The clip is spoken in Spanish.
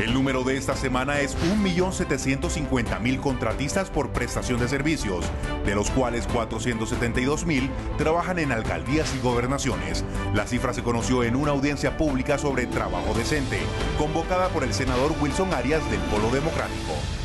El número de esta semana es 1.750.000 contratistas por prestación de servicios, de los cuales 472.000 trabajan en alcaldías y gobernaciones. La cifra se conoció en una audiencia pública sobre trabajo decente, convocada por el senador Wilson Arias del Polo Democrático.